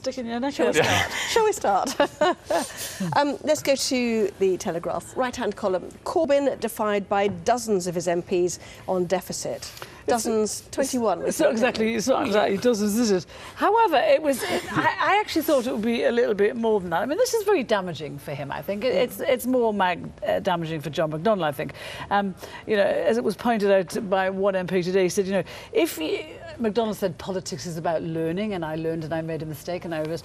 sticking your neck out. Shall we start? um, let's go to the Telegraph. Right hand column. Corbyn defied by dozens of his MPs on deficit. Dozens, 21. It's not exactly, it's not exactly dozens, is it? However, it was. It, I, I, actually thought it would be a little bit more than that. I mean, this is very damaging for him. I think it, it's it's more mag, uh, damaging for John McDonnell. I think, um, you know, as it was pointed out by one MP today, he said, you know, if. He, McDonnell said politics is about learning, and I learned and I made a mistake, and I was.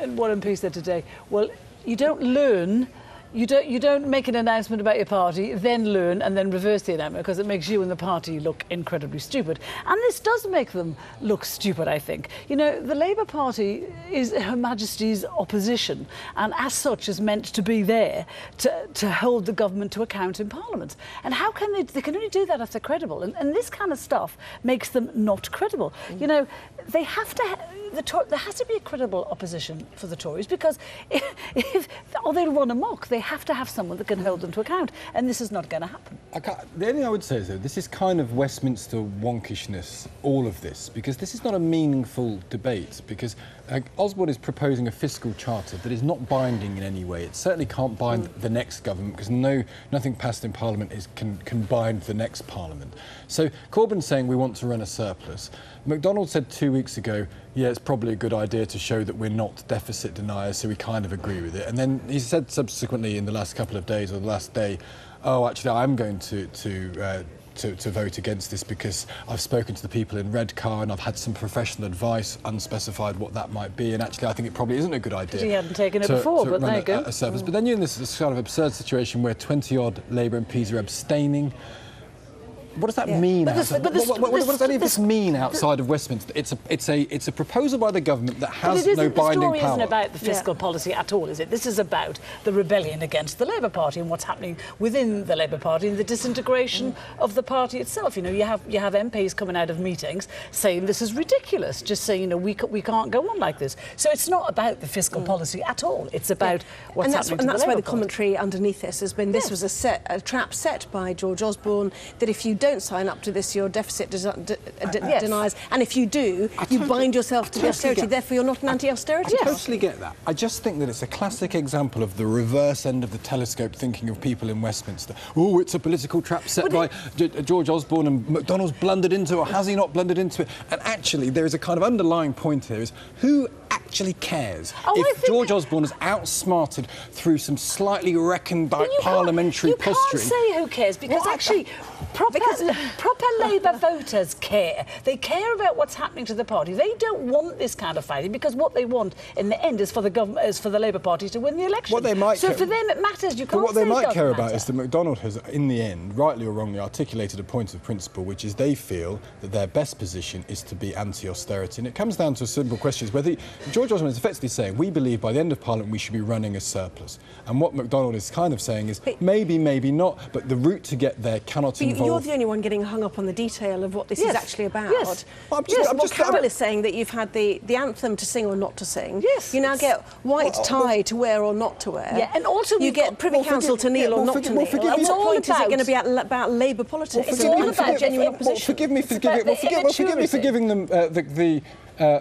And one MP said today, well, you don't learn you don't, you don't make an announcement about your party, then learn and then reverse the announcement because it makes you and the party look incredibly stupid. And this does make them look stupid, I think. You know, the Labour Party is Her Majesty's opposition and as such is meant to be there to, to hold the government to account in Parliament. And how can they, they can only do that if they're credible. And, and this kind of stuff makes them not credible. Mm. You know, they have to, the, there has to be a credible opposition for the Tories because if, if or they'll run amok. They have to have someone that can hold them to account, and this is not going to happen. the only thing I would say is that this is kind of Westminster wonkishness, all of this, because this is not a meaningful debate, because uh, Osborne is proposing a fiscal charter that is not binding in any way. It certainly can't bind mm. the next government, because no, nothing passed in Parliament is, can, can bind the next Parliament. So Corbyn's saying we want to run a surplus. McDonnell said two weeks ago, yeah, it's probably a good idea to show that we're not deficit deniers, so we kind of agree with it. And then he said subsequently in the last couple of days or the last day, oh, actually, I'm going to, to uh, to, to, vote against this because I've spoken to the people in Redcar and I've had some professional advice, unspecified what that might be. And actually, I think it probably isn't a good idea. He hadn't taken it to, before, to but there you go. A, a service. Mm. But then you're in this, this kind of absurd situation where 20 odd Labour MPs are abstaining. What does that yeah. mean? But this, but this, what, what, what, does any of this, mean outside of Westminster? It's a, it's a, it's a proposal by the government that has no binding power. The story isn't about the fiscal yeah. policy at all, is it? This is about the rebellion against the Labour Party and what's happening within the Labour Party and the disintegration mm. of the party itself. You know, you have you have MPs coming out of meetings saying this is ridiculous, just saying you know we we can't go on like this. So it's not about the fiscal mm. policy at all. It's about yeah. what's and that's, happening. And that's why the commentary underneath this has been this was a set a trap set by George Osborne that if you don't sign up to this your deficit de yes. denies, and if you do, you bind yourself to the austerity. Therefore, you're not an anti-austerity. I totally get that. I just think that it's a classic example of the reverse end of the telescope thinking of people in Westminster. Oh, it's a political trap set by uh, George Osborne and McDonnell's blundered into it, or has he not blundered into it? And actually, there is a kind of underlying point here: is who actually cares oh, if George Osborne is outsmarted through some slightly recondite parliamentary you posturing? You can't say who cares because actually, proper, proper Labour voters care. They care about what's happening to the party. They don't want this kind of fighting because what they want in the end is for the government, is for the Labour Party to win the election. What they might so for them it matters. You can't. what they might care matter. about is that McDonnell has, in the end, rightly or wrongly, articulated a point of principle, which is they feel that their best position is to be anti-austerity, and it comes down to a simple question: is whether George Osborne is effectively saying we believe by the end of Parliament we should be running a surplus, and what McDonnell is kind of saying is but, maybe, maybe not, but the route to get there cannot involve. You're the only one getting hung up on the detail of what this yes. is actually about. Yes. Well, I'm just, yes. I'm just, Carole I'm... is saying that you've had the, the anthem to sing or not to sing. Yes. You now get white well, tie well, to wear or not to wear. Yeah, and also you get Privy well, Council to kneel yeah, or not forgive, to kneel. At what point is it going to be about Labour politics? it's all about genuine opposition. forgive me for giving, well, forgive, me for giving them uh, the, the uh,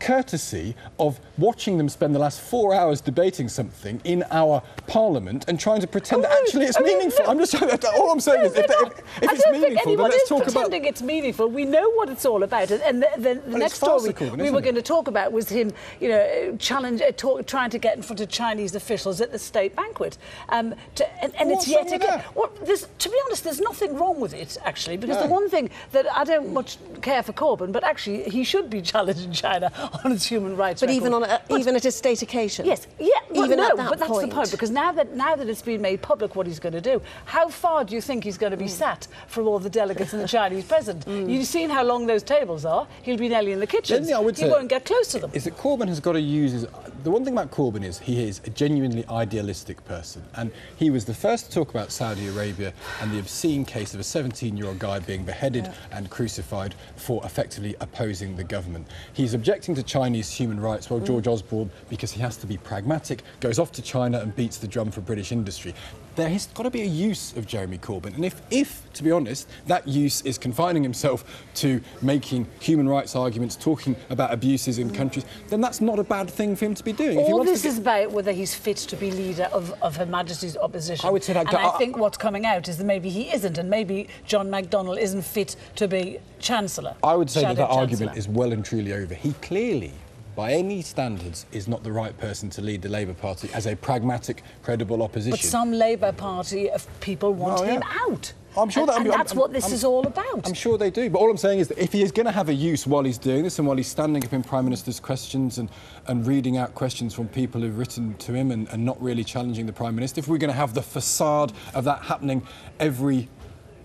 courtesy of watching them spend the last four hours debating something in our parliament and trying to pretend oh, that actually it's meaningful. No. I'm just all I'm saying no, is if, if, if it's meaningful, then let's talk about. pretending it's meaningful. We know what it's all about, and the, the, the next story we were going to talk about was him, you know, challenge, uh, talk, trying to get in front of Chinese officials at the state banquet, um, to, and, and it's yet again. Well, to be honest, there's nothing wrong with it actually, because no. the one thing that I don't much care for Corbyn, but actually he should be challenging China on its human rights. But record. even on a, but, even at a state occasion. Yes, yeah, well, even no, at that but that's the point because now that now that it's been made public what he's going to do, how far do you think he's going to be mm. sat from all the delegates and the Chinese president? Mm. You've seen how long those tables are. He'll be nearly in the kitchen. He won't get close to them. Is that Corbyn has got to use his. The one thing about Corbyn is he is a genuinely idealistic person, and he was the first to talk about Saudi Arabia and the obscene case of a 17-year-old guy being beheaded yeah. and crucified for effectively opposing the government. He's objecting to Chinese human rights. Well, mm. George Osborne, because he has to be pragmatic, goes off to China and beats the drum for British industry. There has got to be a use of Jeremy Corbyn. And if, if, to be honest, that use is confining himself to making human rights arguments, talking about abuses in countries, then that's not a bad thing for him to be doing. All this get... is about whether he's fit to be leader of, of Her Majesty's opposition. I would say that. And I, I think what's coming out is that maybe he isn't, and maybe John McDonnell isn't fit to be Chancellor. I would say that that argument is well and truly over. He clearly by any standards, is not the right person to lead the Labour Party as a pragmatic, credible opposition. But some Labour Party people want oh, yeah. him out. I'm sure and, that, and that's I'm, what this I'm, is all about. I'm sure they do. But all I'm saying is that if he is going to have a use while he's doing this and while he's standing up in Prime Minister's questions and, and reading out questions from people who've written to him and, and not really challenging the Prime Minister, if we're going to have the facade of that happening every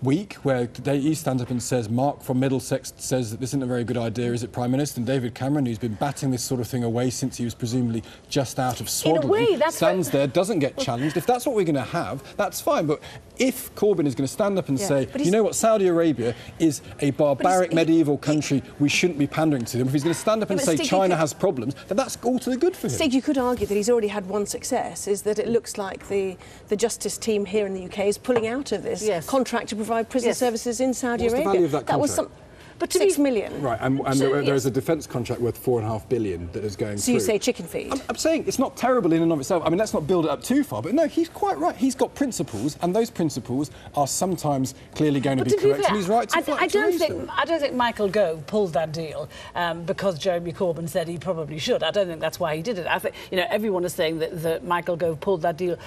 week where today he stands up and says, Mark from Middlesex says that this isn't a very good idea, is it, Prime Minister? And David Cameron, who's been batting this sort of thing away since he was presumably just out of swaddling, stands there, doesn't get challenged. If that's what we're going to have, that's fine. But if Corbyn is going to stand up and yeah, say, you know what, Saudi Arabia is a barbaric medieval country, we shouldn't be pandering to them. If he's going to stand up and say China could, has problems, then that's all to the good for him. Stig, you could argue that he's already had one success, is that it looks like the, the justice team here in the UK is pulling out of this yes. contract to provide prison yes. services in Saudi What's Arabia. The value of that, that was some but six million. Right, and, and so, there, yes. there's a defence contract worth four and a half billion that is going so through. you say chicken feed? I'm, I'm, saying it's not terrible in and of itself. I mean, let's not build it up too far. But no, he's quite right. He's got principles, and those principles are sometimes clearly going but to be correct. Fair, and he's right to, I, I don't think them. I don't think Michael Gove pulled that deal um, because Jeremy Corbyn said he probably should. I don't think that's why he did it. I think you know everyone is saying that, that Michael Gove pulled that deal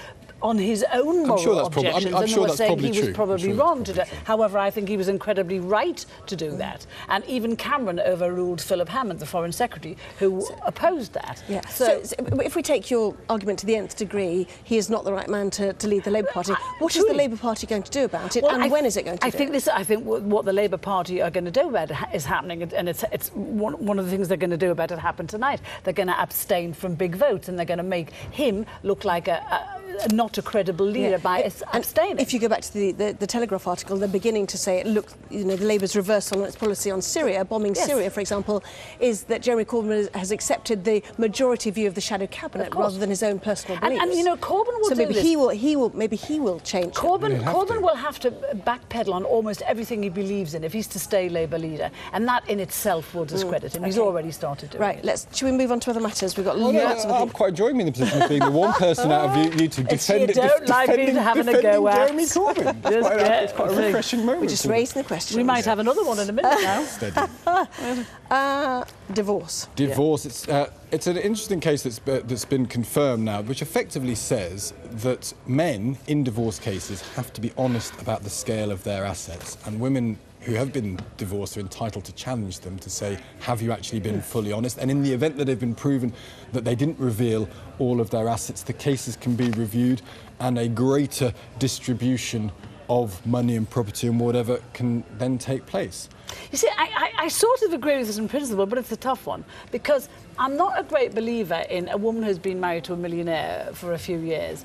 on his own moral sure objections, I'm, I'm and sure they were saying he true. was probably sure wrong to do. However, I think he was incredibly right to do that, and even Cameron overruled Philip Hammond, the Foreign Secretary, who so, opposed that. Yeah. So, so, if we take your argument to the nth degree, he is not the right man to, to lead the Labour Party. Uh, what is the Labour Party going to do about it, well, and I, when is it going to? I do think it? this. I think what the Labour Party are going to do about it is happening, and it's it's one, one of the things they're going to do about it happen tonight. They're going to abstain from big votes, and they're going to make him look like a, a not a credible leader yeah. by it, abstaining. If you go back to the, the, the, Telegraph article, they're beginning to say, look, you know, the Labour's reversal on its policy on Syria, bombing yes. Syria, for example, is that Jeremy Corbyn has accepted the majority view of the shadow cabinet rather than his own personal beliefs. And, and you know, Corbyn will so maybe this. he will, he will, maybe he will change. Corbyn, Corbyn will have to backpedal on almost everything he believes in if he's to stay Labour leader, and that in itself will discredit mm. him. Okay. He's already started doing right. it. Let's. Should we move on to other matters? We've got well, lots no, I'm quite enjoying being in the position of being the one person out of you, you to defend it don't like being having a go at. Jeremy Corbyn. it's, quite a, it's quite a refreshing moment. We're just raising the question. We might have another one in a minute now. Steady. uh, divorce. Divorce. Yeah. It's, uh, it's an interesting case that's, uh, that's been confirmed now, which effectively says that men in divorce cases have to be honest about the scale of their assets, and women who have been divorced are entitled to challenge them to say, have you actually been fully honest? And in the event that they've been proven that they didn't reveal all of their assets, the cases can be reviewed and a greater distribution of money and property and whatever can then take place. You see, I, I, I, sort of agree with this in principle, but it's a tough one because I'm not a great believer in a woman who's been married to a millionaire for a few years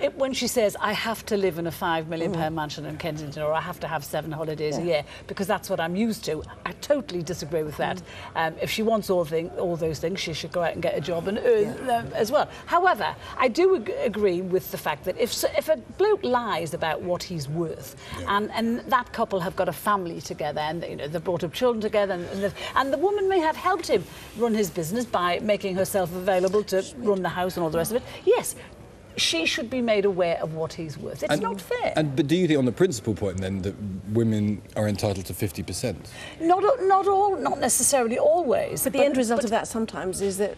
it, when she says, I have to live in a five million pound mm. mansion in Kensington or I have to have seven holidays yeah. a year because that's what I'm used to, I totally disagree with that. Mm. Um, if she wants all, thing, all those things, she should go out and get a job and earn them as well. However, I do ag agree with the fact that if, if a bloke lies about what he's worth and, and that couple have got a family together and you know, they've brought up children together and, and, and the woman may have helped him run his business by making herself available to run the house and all the rest of it, yes, she should be made aware of what he's worth. It's and, not fair. And but do you think, on the principal point, then, that women are entitled to fifty percent? Not, not all, not necessarily always. But the end result of that sometimes is that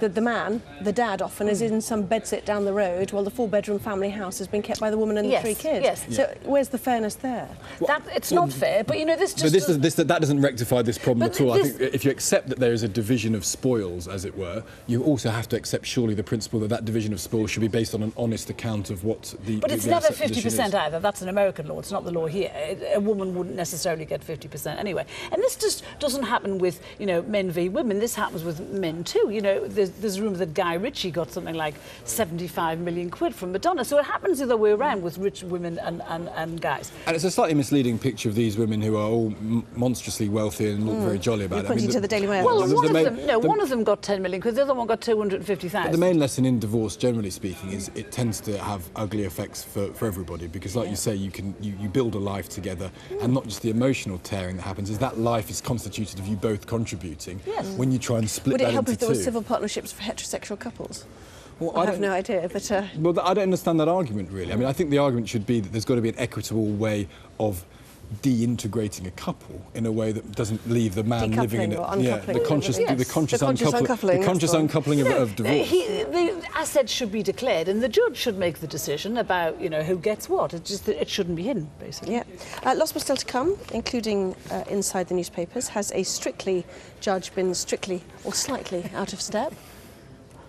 the, the man, the dad often, is in some bedsit down the road while the four-bedroom family house has been kept by the woman and yes, the three kids. Yes. So yeah. where's the fairness there? Well, that, it's well, not fair, but you know, this just... But this, does, this, that doesn't rectify this problem at all. This, I think if you accept that there is a division of spoils, as it were, you also have to accept surely the principle that that division of spoils should be based on an honest account of what the But it's the never 50% either. That's an American law. It's not the law here. A woman wouldn't necessarily get 50% anyway. And this just doesn't happen with, you know, men v women. This happens with men too. You know, there's there's, there's a rumour that Guy Ritchie got something like 75 million quid from Madonna. So it happens the other way around with rich women and, and, and guys. And it's a slightly misleading picture of these women who are all monstrously wealthy and look mm. very jolly about You're it. I mean, to the Daily Mail. Well, the, one, the of them, no, the, one of them got 10 million quid, the other one got 250,000. The main lesson in divorce, generally speaking, is it tends to have ugly effects for, for everybody because, like yeah. you say, you can you, you build a life together, mm. and not just the emotional tearing that happens, is that life is constituted of you both contributing. Yes. When you try and split Would it help if there were civil partnerships for heterosexual couples? Well, I, I have no idea, but... Uh... Well, I don't understand that argument, really. I mean, I think the argument should be that there's got to be an equitable way of de-integrating a couple in a way that doesn't leave the man living in it. Yeah, the conscious, yes. the conscious, the conscious uncoupling, the conscious uncoupling of, of, divorce. He, the assets should be declared, and the judge should make the decision about you know who gets what. It just it shouldn't be hidden, basically. Yeah, uh, lots more still to come, including uh, inside the newspapers. Has a strictly judge been strictly or slightly out of step?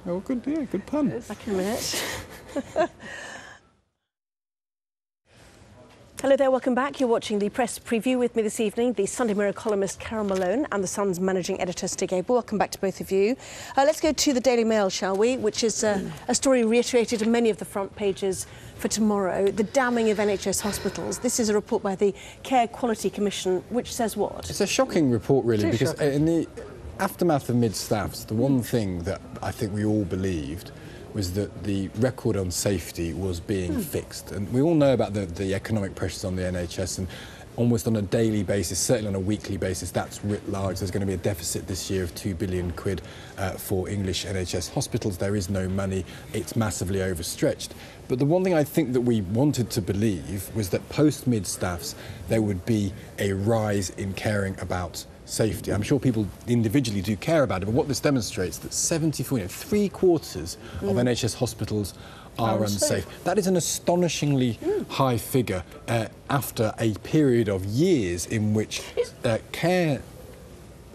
Oh, good, yeah, good pun. Back in a minute. Hello there, welcome back. You're watching the press preview with me this evening, the Sunday Mirror columnist Carole Malone and the Sun's managing editor Stig Abell. Welcome back to both of you. Uh, let's go to the Daily Mail, shall we? Which is uh, a story reiterated in many of the front pages for tomorrow. The damning of NHS hospitals. This is a report by the Care Quality Commission, which says what? It's a shocking report, really, because shocking. in the aftermath of mid staffs, the one thing that I think we all believed was that the record on safety was being mm. fixed. And we all know about the, the economic pressures on the NHS and almost on a daily basis, certainly on a weekly basis, that's writ large. There's going to be a deficit this year of 2 billion quid uh, for English NHS hospitals. There is no money. It's massively overstretched. But the one thing I think that we wanted to believe was that post mid staffs, there would be a rise in caring about safety. I'm sure people individually do care about it, but what this demonstrates is that 74, you know, three quarters mm. of NHS hospitals are unsafe. That is an astonishingly mm. high figure uh, after a period of years in which uh, care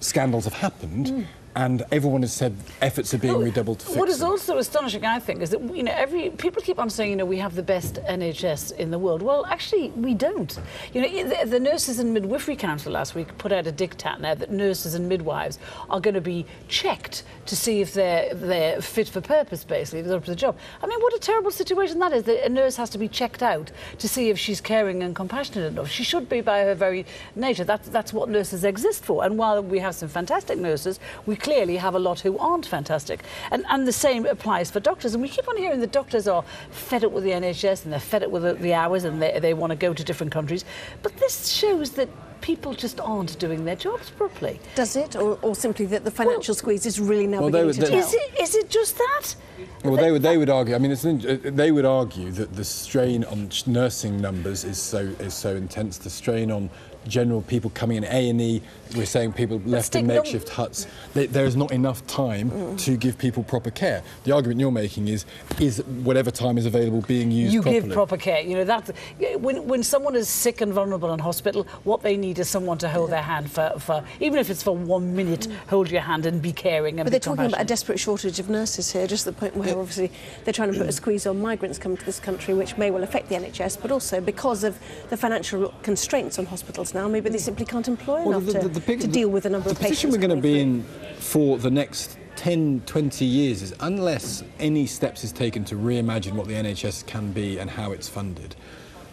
scandals have happened. Mm and everyone has said efforts are being well, redoubled to fix What is them. also astonishing, I think, is that you know every people keep on saying you know we have the best NHS in the world. Well, actually, we don't. You know, the, the Nurses and Midwifery Council last week put out a diktat now that nurses and midwives are going to be checked to see if they're they're fit for purpose, basically, they're up to the job. I mean, what a terrible situation that is. That a nurse has to be checked out to see if she's caring and compassionate enough. She should be by her very nature. That's that's what nurses exist for. And while we have some fantastic nurses, we clearly have a lot who aren't fantastic. And, and the same applies for doctors. And we keep on hearing the doctors are fed up with the NHS and they're fed up with the, the hours and they, they want to go to different countries. But this shows that people just aren't doing their jobs properly. Does it? Or, or simply that the financial well, squeeze is really now well, beginning would, to tell? Is it, is it just that? Well, they would, they would argue, I mean, uh, they would argue that the strain on nursing numbers is so, is so intense, the strain on general people coming in A&E, we're saying people left in makeshift huts. there is not enough time mm. to give people proper care. The argument you're making is, is whatever time is available being used you properly. give proper care. You know, that, when, when someone is sick and vulnerable in hospital, what they need is someone to hold their hand for, for even if it's for one minute, mm. hold your hand and be caring and But they're talking about a desperate shortage of nurses here, just the point where obviously they're trying to put a squeeze on migrants coming to this country, which may well affect the NHS, but also because of the financial constraints on hospitals now, maybe they simply can't employ well, enough the, the, the, to, to, deal with the number of patients. The position we're going to be in for the next 10, 20 years is unless any steps is taken to reimagine what the NHS can be and how it's funded,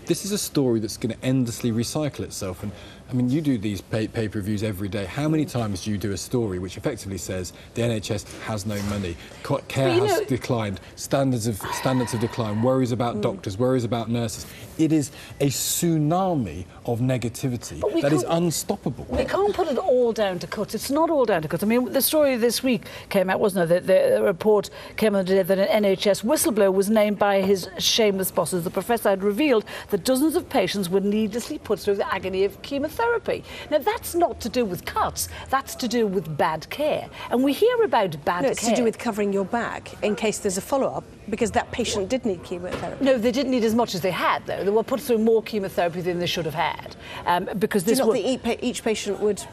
this is a story that's going to endlessly recycle itself. And I mean, you do these pay, pay per views every day. How many times do you do a story which effectively says the NHS has no money, care has know, declined, standards of standards have declined, worries about mm. doctors, worries about nurses? It is a tsunami of negativity that is unstoppable. We can't put it all down to cuts. It's not all down to cuts. I mean, the story this week came out, wasn't it? The, the report came out today that an NHS whistleblower was named by his shameless bosses. The professor had revealed that dozens of patients were needlessly put through the agony of chemotherapy. Now, that's not to do with cuts. That's to do with bad care. And we hear about bad no, it's care. it's to do with covering your back in case there's a follow-up because that patient did need chemotherapy. No, they didn't need as much as they had, though. They were put through more chemotherapy than they should have had. Um, because this Do you not think each patient would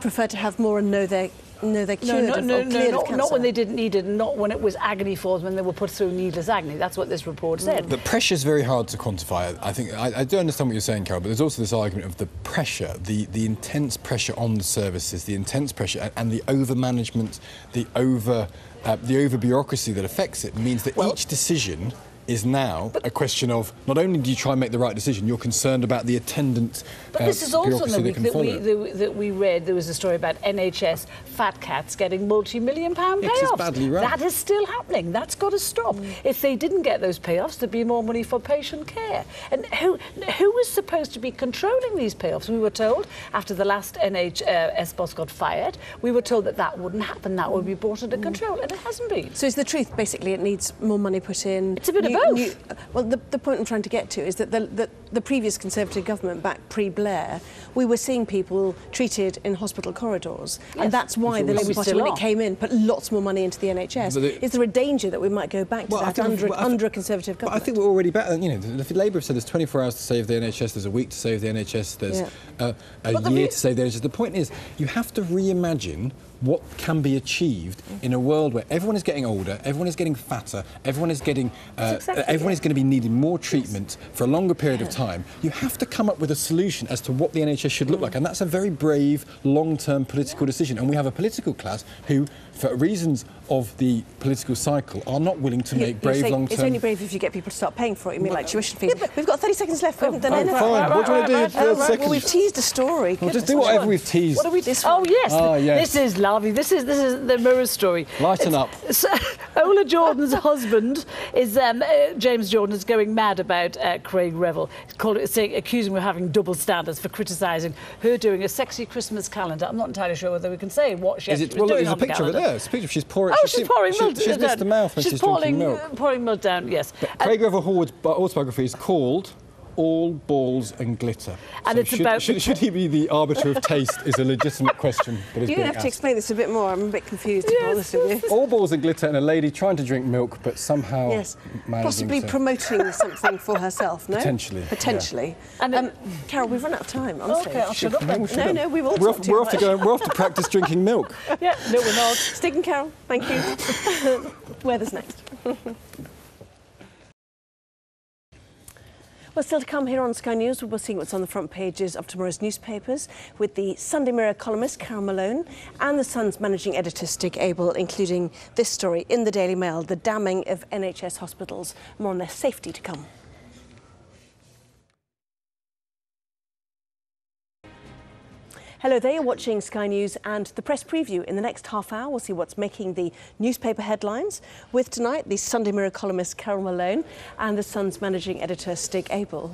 prefer to have more and know they're No, they cured no, of, no, or no, cleared not, not when they didn't need it, and not when it was agony for them, when they were put through needless agony. That's what this report said. The pressure is very hard to quantify. I think I, I do understand what you're saying, Carole, but there's also this argument of the pressure, the, the intense pressure on the services, the intense pressure, and, and the over management, the over uh, the over bureaucracy that affects it means that Well- each decision is now a question of not only do you try and make the right decision, you're concerned about the attendant. But uh, this is also in the week can that we, follow it. that, that we read. There was a story about NHS fat cats getting multi-million pound Yeah, 'cause it's payoffs. badly run. That is still happening. That's got to stop. If they didn't get those payoffs, there'd be more money for patient care. And who who was supposed to be controlling these payoffs? We were told after the last NHS boss got fired, we were told that that wouldn't happen. That would be brought under control, and it hasn't been. So is the truth basically it needs more money put in? It's a bit of both. well, the, the point I'm trying to get to is that the, the, the previous Conservative government back pre-Blair, we were seeing people treated in hospital corridors, Yes. and that's why the Labour Party, when are. it came in, put lots more money into the NHS. But the- is there a danger that we might go back to Well, that under, well, under a Conservative But I think we're already better. You know, the, the Labour have said there's 24 hours to save the NHS, there's a week to save the NHS, there's Yeah. uh, a But the year re- to save the NHS. The point is, you have to reimagine what can be achieved in a world where everyone is getting older, everyone is getting fatter, everyone is getting, uh, exactly everyone it. is going to be needing more treatment for a longer period of time. You have to come up with a solution as to what the NHS should look like, and that's a very brave, long-term political decision. And we have a political class who, for reasons of the political cycle, are not willing to make you're brave, saying long-term. It's only brave if you get people to start paying for it. You mean like tuition fees? We've got 30 seconds left. We haven't done Oh, anything. fine. What do you want to do? right, for Oh, 30 right, seconds? well, we've teased a story. Well, just do whatever one? we've teased. What are we? This oh one. yes, Ah, yes. this is lovely. This is this is the Mirror story. Lighten up. So, Ola Jordan's husband is um, uh, James Jordan is going mad about uh, Craig Revel, called it, saying, accusing him of having double standards for criticising her doing a sexy Christmas calendar. I'm not entirely sure whether we can say what she Is it? Well, doing there's a on the picture of it calendar. there. It's a picture. She's pouring. Oh, she's, pouring she- milk. She's missed down. the mouth when she's, pouring, milk. pouring milk down. Yes. And- Craig bi- autobiography is called All Balls and Glitter. And it's should, about should, should he be the arbiter of taste? Is a legitimate question that is You're being going to have to explain this a bit more. I'm a bit confused, to be honest you. All balls and glitter, and a lady trying to drink milk, but somehow Yes, possibly to- promoting something for herself, no? Potentially, yeah. Potentially. And um, Carole, we've run out of time, honestly. Okay, I'll shut up No, then. we No, shouldn't. no, we will We're off, too we're off to much. go. We're off to practice drinking milk. Yeah, no, we're not. Stig and Carole, thank you. Weather's next. Well, still to come here on Sky News, we'll be seeing what's on the front pages of tomorrow's newspapers with the Sunday Mirror columnist Carole Malone and the Sun's managing editor Stig Abell, including this story in the Daily Mail, the damning of NHS hospitals. More on their safety to come. Hello there, you're watching Sky News and the press preview. In the next half hour, we'll see what's making the newspaper headlines with tonight the Sunday Mirror columnist Carole Malone and the Sun's managing editor Stig Abell.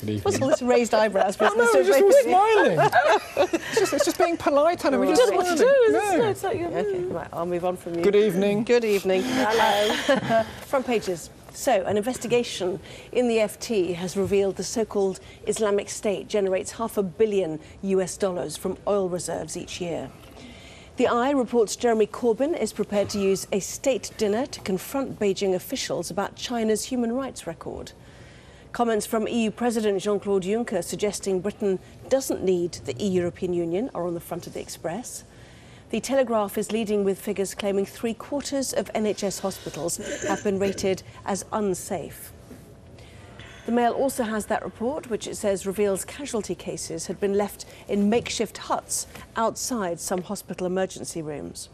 Good evening. What's evening. all this raised eyebrows Oh, no, So we're just all basically- smiling. it's, just, it's just being polite, Anna. We're Right. just What to do is No. it's like. Okay, hmm. right, I'll move on from you. Good evening. Good evening. Hello. Front pages. So, an investigation in the FT has revealed the so called Islamic State generates half a billion US dollars from oil reserves each year. The Eye reports Jeremy Corbyn is prepared to use a state dinner to confront Beijing officials about China's human rights record. Comments from EU President Jean Claude Juncker suggesting Britain doesn't need the European Union are on the front of the Express. The Telegraph is leading with figures claiming three quarters of NHS hospitals have been rated as unsafe. The Mail also has that report, which it says reveals casualty cases had been left in makeshift huts outside some hospital emergency rooms.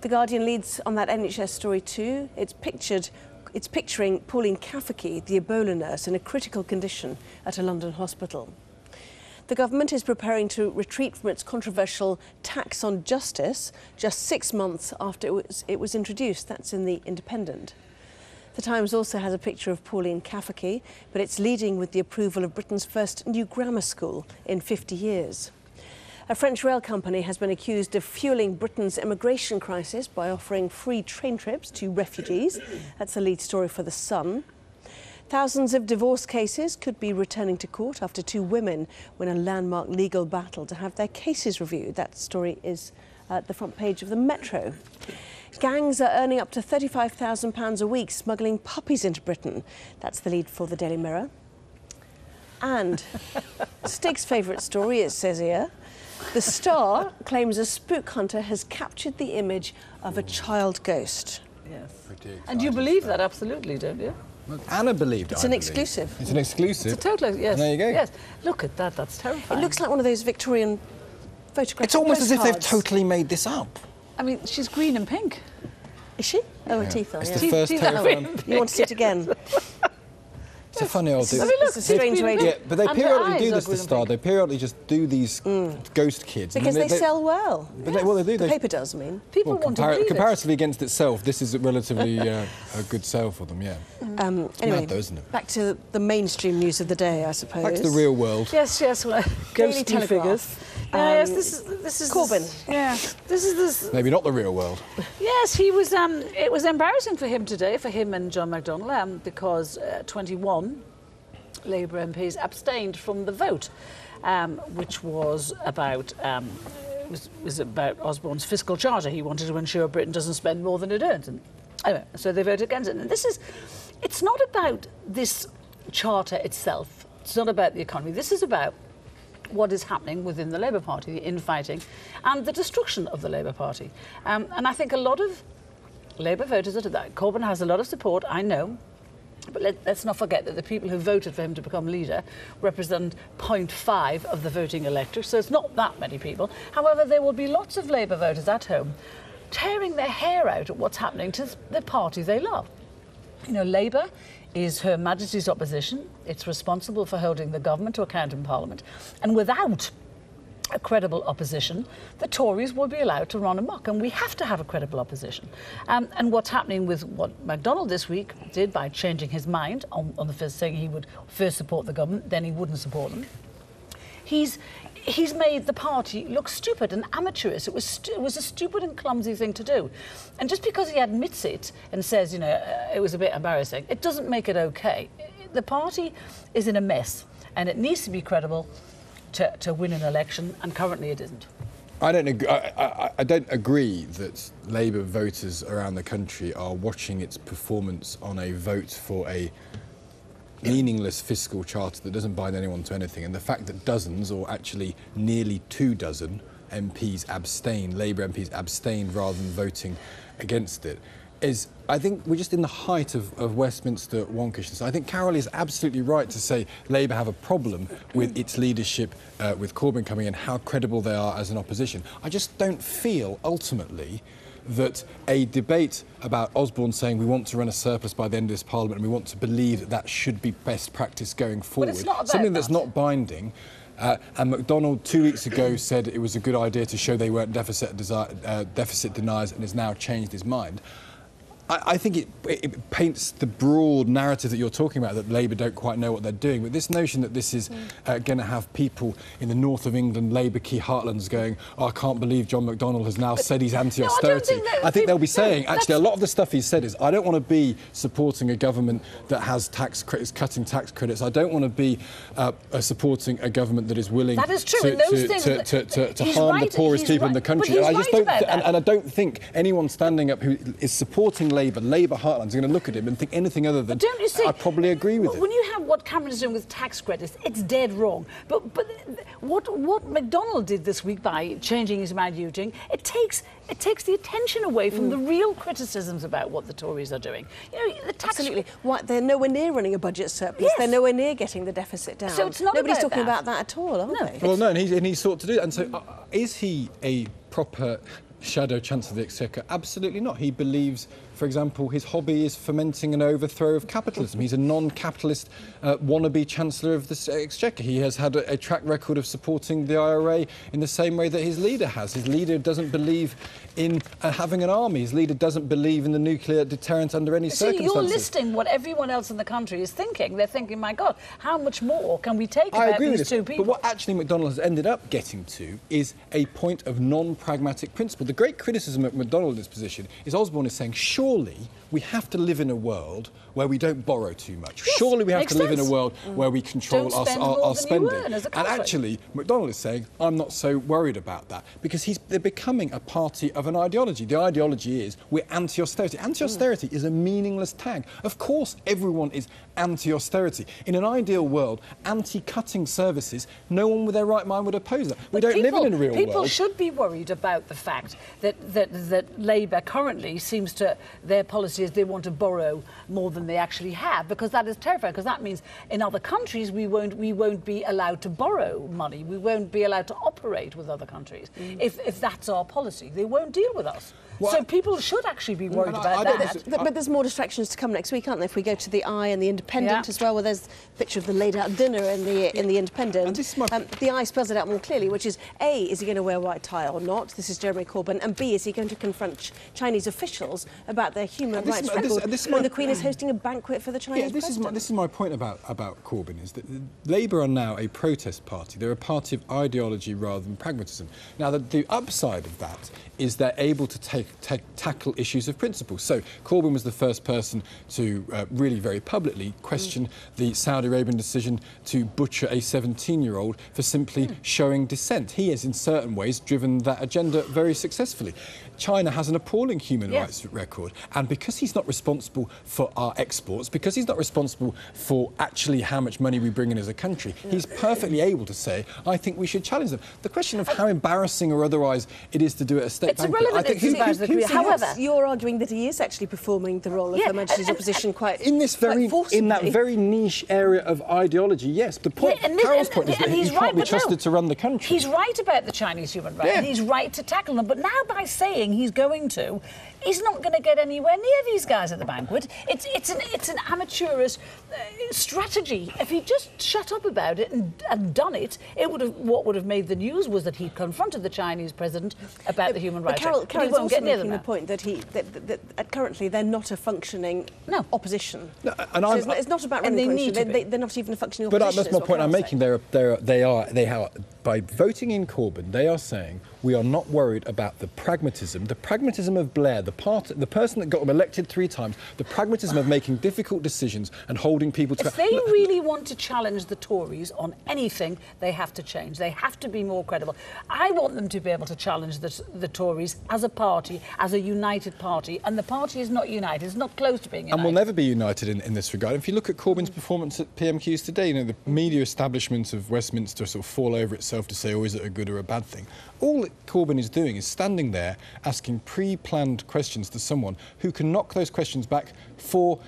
The Guardian leads on that NHS story too. It's pictured, it's picturing Pauline Cafferkey, the Ebola nurse, in a critical condition at a London hospital. The government is preparing to retreat from its controversial tax on justice just six months after it was, it was introduced. That's in the Independent. The Times also has a picture of Pauline Cafferkey, but it's leading with the approval of Britain's first new grammar school in 50 years. A French rail company has been accused of fueling Britain's immigration crisis by offering free train trips to refugees. That's the lead story for The Sun. Thousands of divorce cases could be returning to court after two women win a landmark legal battle to have their cases reviewed. That story is at the front page of the Metro. Gangs are earning up to £35,000 a week smuggling puppies into Britain. That's the lead for the Daily Mirror. And Stig's favourite story, it says here, The Star claims a spook hunter has captured the image of a child ghost. Yes. Pretty And you believe stuff. that absolutely, don't you? Well, Anna believed it. It's I an believe. exclusive. It's an exclusive. It's a total, yes. There you go. Yes. Look at that, that's terrifying. It looks like one of those Victorian photographs. It's almost as if they've totally made this up. I mean, she's green and pink. Is she? Oh, her teeth are, It's yeah. the first Teeth are terrifying. green. You want to see it again? It's a funny old. I mean, thing. look, It's a strange way to- Yeah, but they And periodically do this. to green Star. They periodically just do these ghost kids. and Because then they, sell well. But they, well, they do. The They, paper does, I mean. People well, want to compar- believe it. comparatively against itself, this is a relatively uh, a good sell for them. Yeah. Um, anyway, mad though, isn't it? back to the mainstream news of the day, I suppose. Back to the real world. Yes, yes, well, ghostly Telegraph. figures. Um, Yeah, yes, this is this is Corbyn. Yeah, this is this. Maybe not the real world. Yes, he was. Um, it was embarrassing for him today, for him and John McDonnell, um, because uh, 21 Labour MPs abstained from the vote, um, which was about. Um, was, was about Osborne's fiscal charter. He wanted to ensure Britain doesn't spend more than it earns. And anyway, so they voted against it. And this is, it's not about this charter itself. It's not about the economy. This is about what is happening within the Labour Party, the infighting, and the destruction of the Labour Party. Um, and I think a lot of Labour voters are that. Corbyn has a lot of support, I know. But let, let's not forget that the people who voted for him to become leader represent 0.5 of the voting electorate, so it's not that many people. However, there will be lots of Labour voters at home tearing their hair out at what's happening to the party they love. You know, Labour is Her Majesty's opposition. It's responsible for holding the government to account in Parliament. And without a credible opposition, the Tories will be allowed to run amok. And we have to have a credible opposition. Um, and what's happening with what McDonnell this week did by changing his mind on, on the first saying he would first support the government, then he wouldn't support them. He's he's made the party look stupid and amateurish. It was it was a stupid and clumsy thing to do, and just because he admits it and says you know uh, it was a bit embarrassing, it doesn't make it okay. The party is in a mess, and it needs to be credible to, to win an election, and currently it isn't. I don't, ag- I, I, I don't agree that Labour voters around the country are watching its performance on a vote for a meaningless fiscal charter that doesn't bind anyone to anything. And the fact that dozens, or actually nearly two dozen, MPs abstained, Labour MPs abstained rather than voting against it, is, I think we're just in the height of, of Westminster wonkishness. I think Carole is absolutely right to say Labour have a problem with its leadership, uh, with Corbyn coming in, how credible they are as an opposition. I just don't feel, ultimately, that a debate about Osborne saying we want to run a surplus by the end of this parliament and we want to believe that that should be best practice going forward, it's not something that's that. not binding. Uh, and McDonnell two weeks ago said it was a good idea to show they weren't deficit, uh, deficit deniers and has now changed his mind. I, I think it, it paints the broad narrative that you're talking about that Labour don't quite know what they're doing. But this notion that this is uh, going to have people in the north of England, Labour key heartlands, going, oh, I can't believe John McDonnell has now said he's anti-austerity. think I think they'll be saying, no, actually, a lot of the stuff he's said is, I don't want to be supporting a government that has tax credits, cutting tax credits. I don't want to be uh, supporting a government that is willing That is to, to, to, to, to, to harm right, the poorest people in the country. but he's I just don't, and, and I don't think anyone standing up who is supporting Labour, Labour heartlands, are going to look at him and think anything other than. But don't you see? I probably agree with it. When you have what Cameron is doing with tax credits, it's dead wrong. But but what what McDonnell did this week by changing his mind, using it takes it takes the attention away from Mm. the real criticisms about what the Tories are doing. You know, the tax Absolutely. What, they're nowhere near running a budget surplus. Yes. They're nowhere near getting the deficit down. So it's not Nobody's about talking that. about that at all, are No. they? Well, no, and he's, and he sought to do that. And so, uh, is he a proper shadow chancellor of the exchequer? Absolutely not. He believes, for example, his hobby is fomenting an overthrow of capitalism. He's a non-capitalist uh, wannabe chancellor of the exchequer. He has had a, a track record of supporting the IRA in the same way that his leader has. His leader doesn't believe in uh, having an army. His leader doesn't believe in the nuclear deterrent under any So circumstances. you're listing what everyone else in the country is thinking. They're thinking, my God, how much more can we take I about agree with these this, two people? but what actually McDonnell has ended up getting to is a point of non-pragmatic principle. The great criticism of this position is Osborne is saying, surely we have to live in a world where we don't borrow too much. Yes, surely we have to live in a world where we control Don't our, spend our, our spending. earn as a and actually, McDonnell is saying, I'm not so worried about that because he's, they're becoming a party of an ideology. The ideology is we're anti-austerity. Anti-austerity mm. is a meaningless tag. Of course, everyone is anti-austerity. In an ideal world, anti-cutting services, no one with their right mind would oppose that. We don't people, live in a real people world. People should be worried about the fact that, that, that Labour currently seems to, their policy is they want to borrow more than they actually have, because that is terrifying, because that means in other countries we won't, we won't be allowed to borrow money. We won't be allowed to operate with other countries mm. if, if that's our policy. They won't deal with us. Well, so people should actually be worried about I, that. But, but, there's more distractions to come next week, aren't there? If we go to the Eye and the Independent yeah. as well, where there's a picture of the laid-out dinner in the in the Independent. Um, the Eye spells it out more clearly, which is A, is he going to wear a white tie or not? This is Jeremy Corbyn. And B, is he going to confront Chinese officials about their human rights record this, this when my, the Queen is hosting a banquet for the Chinese yeah, this president? Is my, this is my point about, about Corbyn, is that Labour are now a protest party. They're a party of ideology rather than pragmatism. Now, the, the upside of that is they're able to take, take, tackle issues of principle. So Corbyn was the first person to uh, really very publicly question mm. the Saudi Arabian decision to butcher a 17-year-old for simply mm. showing dissent. He has, in certain ways, driven that agenda very successfully. China has an appalling human yes. rights record, and because he's not responsible for our exports, because he's not responsible for actually how much money we bring in as a country, he's perfectly able to say, I think we should challenge them. The question of how embarrassing or otherwise it is to do it at a state it's banquet, irrelevant. I think it's who, who, who, However, you're arguing that he is actually performing the role of yeah, Her Majesty's and, opposition quite in this very in that very niche area of ideology. Yes, the point. Yeah, Carole's point is that he can't be trusted no, to run the country. He's right about the Chinese human rights, yeah. and he's right to tackle them. But now, by saying he's going to, he's not going to get anywhere near these guys at the banquet. It's it's an it's an amateurish uh, strategy. If he'd just shut up about it and, and done it, it would have what would have made the news was that he'd confronted the Chinese president about the human rights. Carole, Carole's also making the point that he that, that, that, currently they're not a functioning no. opposition. No, and so it's, not, it's, not, about running and they need they, are not even a functioning but opposition. But that's my point I'm making. They're, they're, they are they are by voting in Corbyn, they are saying we are not worried about the pragmatism, the pragmatism of Blair, the part, the person that got them elected three times, the pragmatism of making difficult decisions and holding people to. If they really want to challenge the Tories on anything, they have to change. They have to be more credible. I want them to be able to challenge the, the Tories as a party, as a united party, and the party is not united. It's not close to being united. And will never be united in, in this regard. If you look at Corbyn's mm. performance at PMQs today, you know the media establishment of Westminster sort of fall over itself to say, oh, is it a good or a bad thing? All that Corbyn is doing is standing there asking pre-planned questions to someone who can knock those questions back for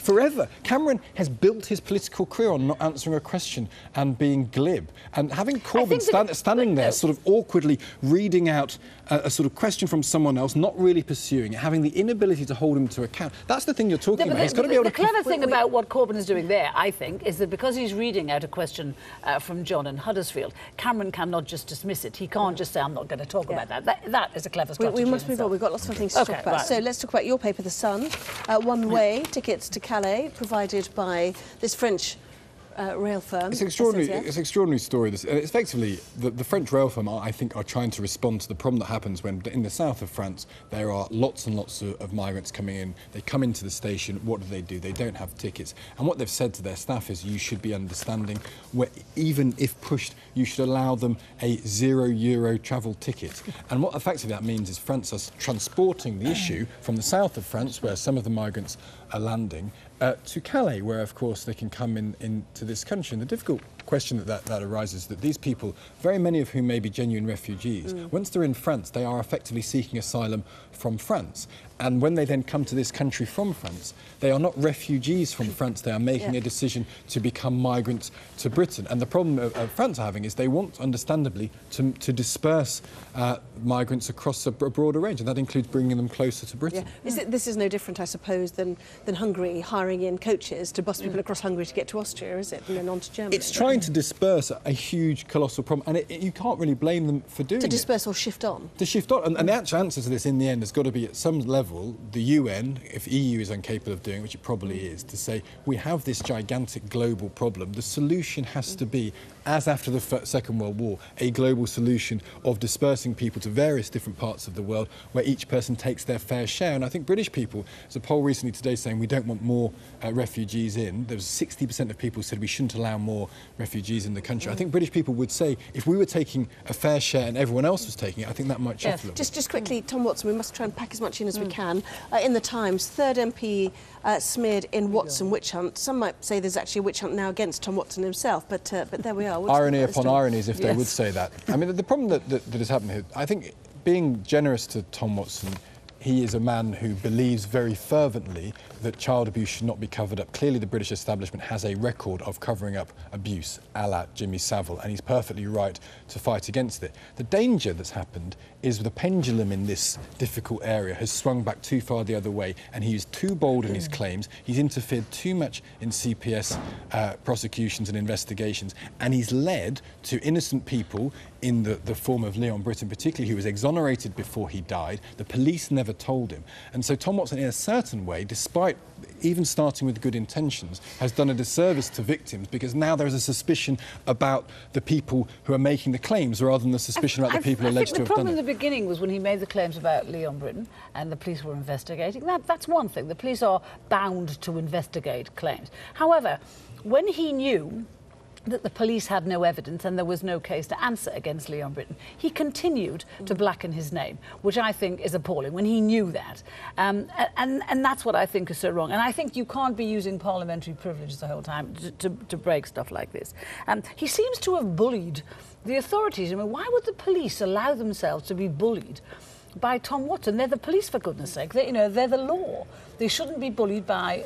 forever. Cameron has built his political career on not answering a question and being glib. And having Corbyn stand, standing there, sort of awkwardly reading out a, a, sort of question from someone else, not really pursuing it, having the inability to hold him to account. That's the thing you're talking the, about. The, he's got to be able the to. The clever thing about what Corbyn is doing there, I think, is that because he's reading out a question uh, from John in Huddersfield, Cameron cannot just dismiss it. He can't just say, I'm not going to talk yeah. about that. that. That is a clever strategy. We, we must move on. We've got lots of things to okay, talk about. Right. So let's talk about your paper, The Sun. Uh, one way tickets to Calais provided by this French uh, rail firm. It's extraordinary. It's an extraordinary story. This, it's effectively the, the, French rail firm, are, I think, are trying to respond to the problem that happens when, in the south of France, there are lots and lots of, of, migrants coming in. They come into the station. What do they do? They don't have tickets. And what they've said to their staff is, you should be understanding. Where even if pushed, you should allow them a zero euro travel ticket. And what effectively that means is France is transporting the issue from the south of France, where some of the migrants are landing, uh, to Calais, where, of course, they can come in into this country. And the difficult question that, that, that arises that these people, very many of whom may be genuine refugees, mm. once they're in France, they are effectively seeking asylum from France. And when they then come to this country from France, they are not refugees from France. They are making yeah. a decision to become migrants to Britain. And the problem of, of France are having is they want, understandably, to, to disperse uh, migrants across a, a, broader range, and that includes bringing them closer to Britain. Yeah. Is it, this is no different, I suppose, than, than Hungary hiring in coaches to bus people mm. across Hungary to get to Austria, is it, and then on to Germany? It's trying to disperse a huge, colossal problem, and it, it, you can't really blame them for doing it. To disperse it. or shift on? To shift on. And, and the actual answer to this, in the end, has got to be at some level level, the UN, if EU is incapable of doing, which it probably is, to say we have this gigantic global problem, the solution has to be, as after the Second World War, a global solution of dispersing people to various different parts of the world where each person takes their fair share. And I think British people, there's a poll recently today saying we don't want more uh, refugees in. There was 60% of people said we shouldn't allow more refugees in the country. I think British people would say if we were taking a fair share and everyone else was taking it, I think that might yes. Just, just quickly, Tom Watson, we must try and pack as much in as mm. we can. Uh, in the Times, third MP uh, smeared in Watson witch hunt. Some might say there's actually a witch hunt now against Tom Watson himself, but uh, but there we are. What's irony upon ironies, if yes. they would say that. I mean, the, the problem that, that, that has happened here, I think being generous to Tom Watson he is a man who believes very fervently that child abuse should not be covered up. Clearly, the British establishment has a record of covering up abuse, a la Jimmy Savile, and he's perfectly right to fight against it. The danger that's happened is the pendulum in this difficult area has swung back too far the other way, and he is too bold in his claims. He's interfered too much in CPS uh, prosecutions and investigations, and he's led to innocent people in the, the form of Leon Brittan particularly, who was exonerated before he died. The police never told him. And so Tom Watson, in a certain way, despite even starting with good intentions, has done a disservice to victims because now there is a suspicion about the people who are making the claims rather than the suspicion I, about the people I alleged to have done it. The problem in the beginning was when he made the claims about Leon Brittan and the police were investigating. That, that's one thing. The police are bound to investigate claims. However, when he knew that the police had no evidence and there was no case to answer against Leon Brittan. He continued to blacken his name, which I think is appalling when he knew that. Um, and, and that's what I think is so wrong. And I think you can't be using parliamentary privilege the whole time to, to, to break stuff like this. Um, he seems to have bullied the authorities. I mean, why would the police allow themselves to be bullied? by Tom Watson. They're the police, for goodness sake. They, you know, they're the law. They shouldn't be bullied by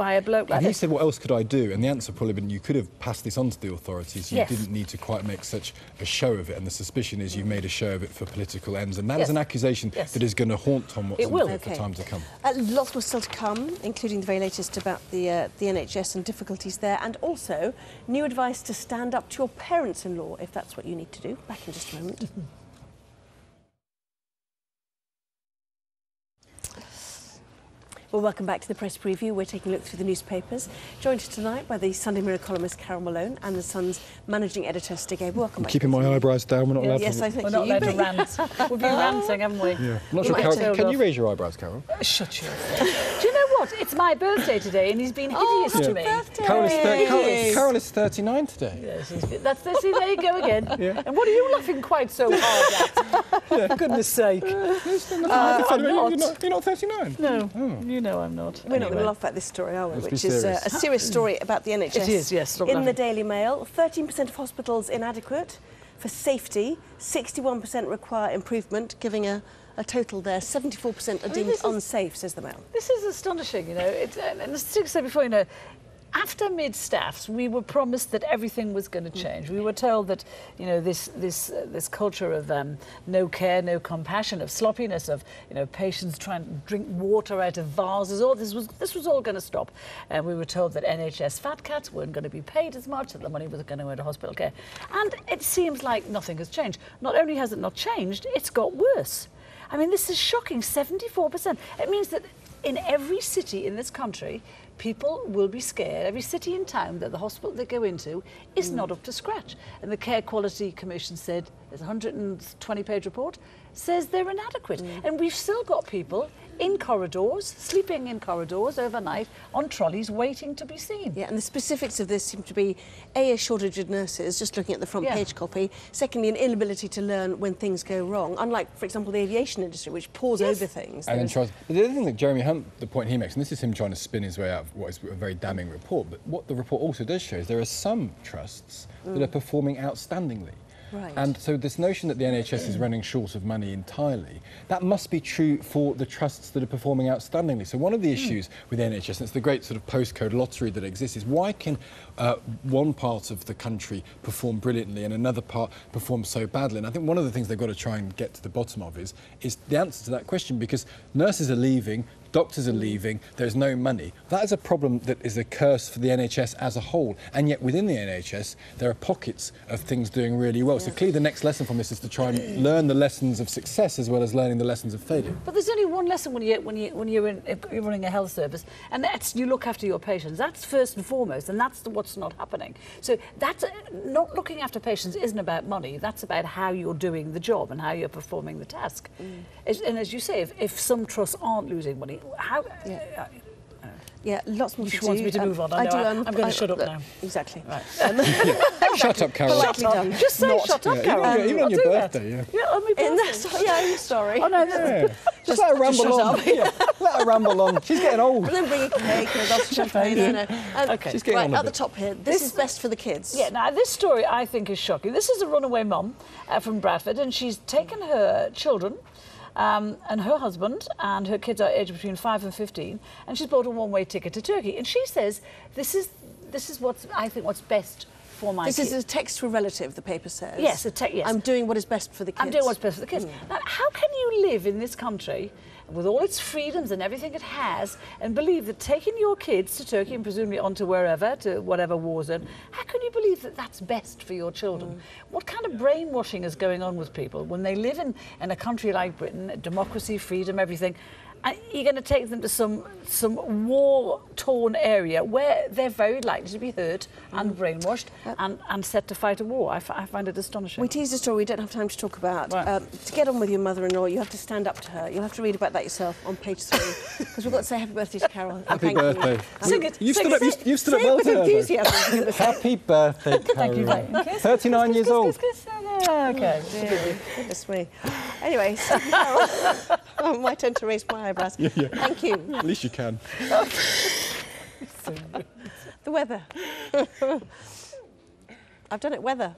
by a bloke like and he this. said, what else could I do? And the answer probably been, you could have passed this on to the authorities. You yes. didn't need to quite make such a show of it. And the suspicion is you've made a show of it for political ends. And that yes. is an accusation yes. that is going to haunt Tom Watson for, okay. for, time to come. Uh, lots more still to come, including the very latest about the, uh, the NHS and difficulties there. And also new advice to stand up to your parents-in-law, if that's what you need to do. Back in just a moment. Well, welcome back to the press preview. We're taking a look through the newspapers. Joined tonight by the Sunday Mirror columnist Carole Malone and the Sun's managing editor Stig Abell. Welcome I'm back. Keeping my eyebrows down. We're not allowed yes, to. I think we're not allowed to rant. We've been ranting, haven't we? Yeah. I'm not sure. Carole, can you raise your eyebrows, Carole? Shut your. Do you know what? It's my birthday today, and he's been oh, hideous oh, to me. Birthday. Carole is, Carole, Carole is 39 today. Yes, that's the, see, there you go again. Yeah. And what are you laughing quite so hard at? yeah. For goodness sake. Uh, I'm not. You're, not, you're not 39? No, oh. you know I'm not. We're anyway. not going to laugh at this story story, are we? Which is uh, a serious story about the NHS. It is, yes. In laughing. the Daily Mail, 13% of hospitals inadequate for safety, 61% require improvement, giving a a total there. 74% are deemed I mean, unsafe, says the Mail. This is astonishing, you know. It's, and as I said before, you know, after mid-staffs, we were promised that everything was going to change. We were told that, you know, this this uh, this culture of um, no care, no compassion, of sloppiness, of you know patients trying to drink water out of vases. All this was this was all going to stop. And we were told that NHS fat cats weren't going to be paid as much, that the money was going to go into hospital care. And it seems like nothing has changed. Not only has it not changed, it's got worse. I mean, this is shocking. 74%. It means that in every city in this country, people will be scared. Every city and town that the hospital they go into is mm. not up to scratch. And the Care Quality Commission said, there's a 120 page report, says they're inadequate. Mm. And we've still got people in corridors, sleeping in corridors overnight on trolleys waiting to be seen. Yeah, and the specifics of this seem to be A, a shortage of nurses, just looking at the front yeah. page copy. Secondly, an inability to learn when things go wrong, unlike, for example, the aviation industry, which pours yes. over things. And then tries, the other thing that Jeremy Hunt, the point he makes, and this is him trying to spin his way out of what is a very damning report, but what the report also does show is there are some trusts mm. that are performing outstandingly. Right. And so this notion that the NHS is running short of money entirely, that must be true for the trusts that are performing outstandingly. So one of the hmm. issues mm. with the NHS, and it's the great sort of postcode lottery that exists, is why can uh, one part of the country perform brilliantly and another part perform so badly? And I think one of the things they've got to try and get to the bottom of is, is the answer to that question, because nurses are leaving, doctors are leaving, there's no money. That is a problem that is a curse for the NHS as a whole. And yet within the NHS, there are pockets of things doing really well. So clearly the next lesson from this is to try and learn the lessons of success as well as learning the lessons of failure. But there's only one lesson when you when you when you're, in, you're running a health service, and that's you look after your patients. That's first and foremost, and that's what's not happening. So that's uh, not looking after patients isn't about money. That's about how you're doing the job and how you're performing the task. It's- And as you say, if, if some trusts aren't losing money, how? Yeah. uh, Yeah, lots more She to wants do. me to Um, move on. I know. do, I- um, I'm gonna shut up look, now. Exactly. Shut up, Carole. Politely done. Just say Not- shut up, yeah, Carole. even on your- even on I'll your do that. birthday, yeah. Yeah, on my In birthday. that, yeah, I'm sorry. Oh no, no. Yeah. Just let her ramble shut on. up. Yeah, let her ramble on. She's getting old. And then bring a cake and a glass of champagne. You know. Um, Okay. She's getting right, on a at the top here. This, is best for the kids. Yeah, now this story I think is shocking. This is a runaway mum uh, from Bradford, and she's taken her children um, and her husband, and her kids are aged between five and fifteen, and she's bought a one-way ticket to Turkey. And she says this is this is what's I think what's best for my This kids. is a text to a relative, the paper says. Yes, a te- yes. I'm doing what is best for the kids. I'm doing what's best for the kids. Hmm. Now, how can you live in this country with all its freedoms and everything it has and believe that taking your kids to Turkey and presumably on to wherever, to whatever war zone, how can you believe that that's best for your children? Hmm. What kind of brainwashing is going on with people when they live in, in a country like Britain, democracy, freedom, everything? And you're going to take them to some some war-torn area where they're very likely to be hurt Hmm. and brainwashed and, and set to fight a war. I, f- I find it astonishing. We teased a story we don't have time to talk about. Right. Um, to get on with your mother-in-law, you have to stand up to her. You'll have to read about that yourself on page three, because we've got to say happy birthday to Carole. Happy thank you. birthday. Sing it, You've sing stood it, up, you've, sing you've stood up it well with to her, enthusiasm. for goodness sake. Happy birthday, Carole. Thank you very. Kiss, 39 kiss, years kiss, old. kiss, kiss, kiss. Okay. Dear, goodness me. Anyway, so Carole, I might tend to raise my eyebrows. Thank you. At least you can. The weather. I've done it, weather.